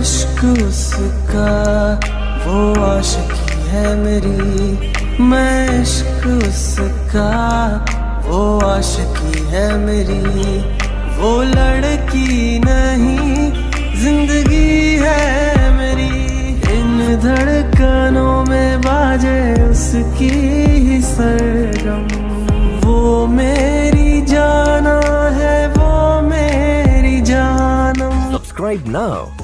इश्क उसका, वो आशिकी है मेरी। मैं इश्क उसका, वो आशिकी है मेरी। वो लड़की नहीं, ज़िंदगी है मेरी। इन धड़कनों में बाजे उसकी ही सरगम। वो मेरी जाना है, वो मेरी जानम। Subscribe now.